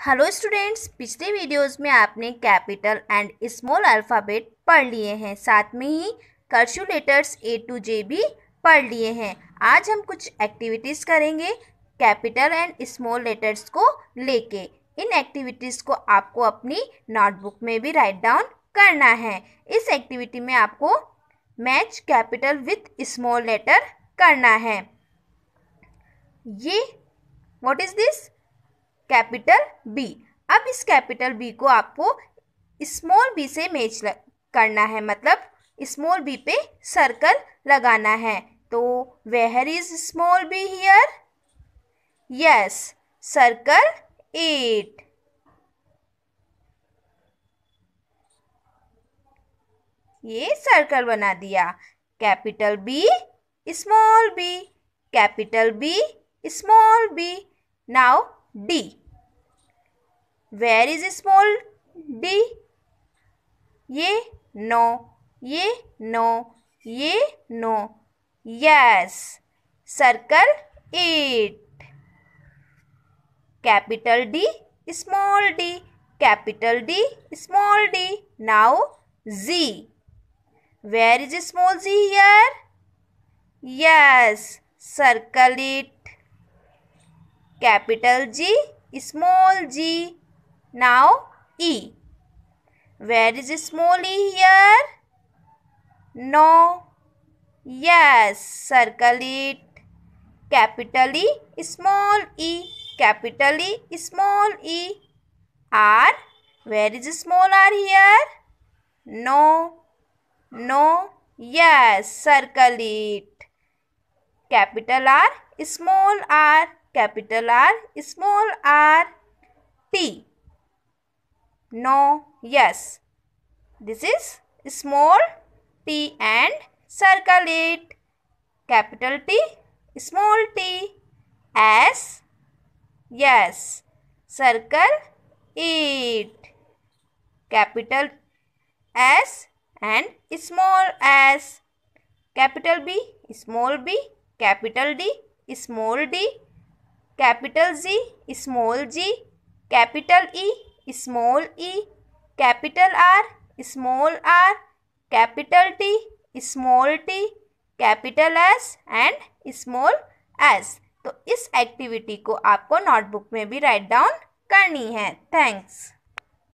Hello students पिछले videos में आपने कैपिटल एंड स्मॉल अल्फ़ाबेट पढ़ लिए हैं। साथ में ही कर्शु लेटर्स ए टू जे भी पढ़ लिए हैं। आज हम कुछ एक्टिविटीज़ करेंगे कैपिटल एंड स्मॉल लेटर्स को लेके। इन एक्टिविटीज़ को आपको अपनी नोटबुक में भी राइट डाउन करना है। इस एक्टिविटी में आपको match capital with small letter करना है। ये what is this capital B. अब इस कैपिटल बी को आपको स्मॉल बी से मैच करना है मतलब स्मॉल बी पे सर्कल लगाना है। तो where is small B here yes circle at ये सर्कल बना दिया। Capital B small B capital B small B now D where is small D ये नो ये नो ये no yes circle eight capital D small D capital D small D now ji where is small ji here yes circle it capital G small ji Now E. Where is small e here? No. Yes, circle it. Capital E, small e. Capital E, small e. R. Where is small r here? No. No. Yes, circle it. Capital R, small r. Capital R, small r. No. Yes. This is small t and circle it. Capital T, small t. S. Yes. Circle it. Capital S and small s. Capital B, small b. Capital D, small d. Capital Z, small g. Capital E, small e, capital R, small r, capital T, small t, capital S and small S तो इस activity को आपको notebook में भी write down करनी है. Thanks